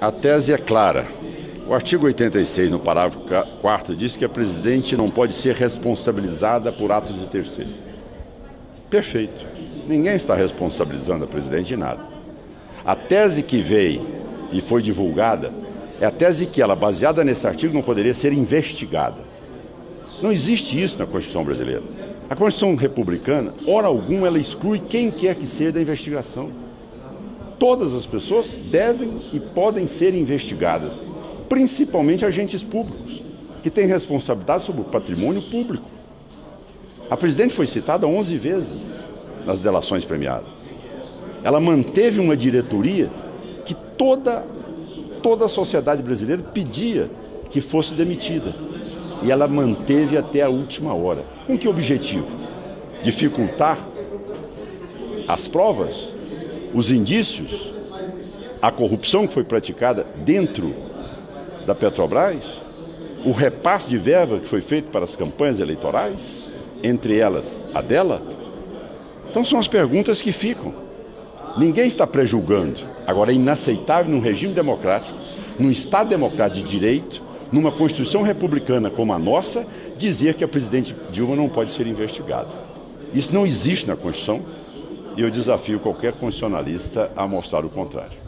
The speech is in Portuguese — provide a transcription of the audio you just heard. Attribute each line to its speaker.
Speaker 1: A tese é clara. O artigo 86, no parágrafo 4, diz que a presidente não pode ser responsabilizada por atos de terceiro. Perfeito. Ninguém está responsabilizando a presidente de nada. A tese que veio e foi divulgada é a tese que ela, baseada nesse artigo, não poderia ser investigada. Não existe isso na Constituição brasileira. A Constituição republicana, hora alguma, ela exclui quem quer que seja da investigação. Todas as pessoas devem e podem ser investigadas principalmente agentes públicos, que têm responsabilidade sobre o patrimônio público. A presidente foi citada 11 vezes nas delações premiadas. Ela manteve uma diretoria que toda, toda a sociedade brasileira pedia que fosse demitida. E ela manteve até a última hora. Com que objetivo? Dificultar as provas, os indícios, a corrupção que foi praticada dentro da Petrobras, o repasse de verba que foi feito para as campanhas eleitorais, entre elas a dela? Então são as perguntas que ficam. Ninguém está prejulgando. Agora é inaceitável num regime democrático, num Estado democrático de direito, numa Constituição republicana como a nossa, dizer que a presidente Dilma não pode ser investigada. Isso não existe na Constituição e eu desafio qualquer constitucionalista a mostrar o contrário.